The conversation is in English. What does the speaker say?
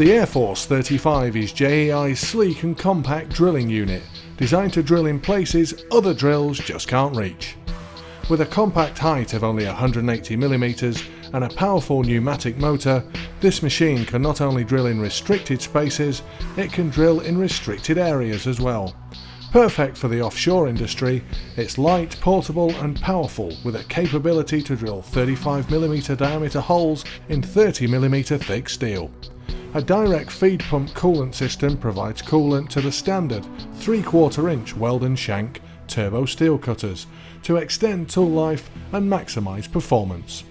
The Air Force 35 is JEI's sleek and compact drilling unit, designed to drill in places other drills just can't reach. With a compact height of only 180mm and a powerful pneumatic motor, this machine can not only drill in restricted spaces, it can drill in restricted areas as well. Perfect for the offshore industry, it's light, portable and powerful with a capability to drill 35mm diameter holes in 30mm thick steel. A direct feed pump coolant system provides coolant to the standard 3 quarter inch Weldon shank turbo steel cutters to extend tool life and maximise performance.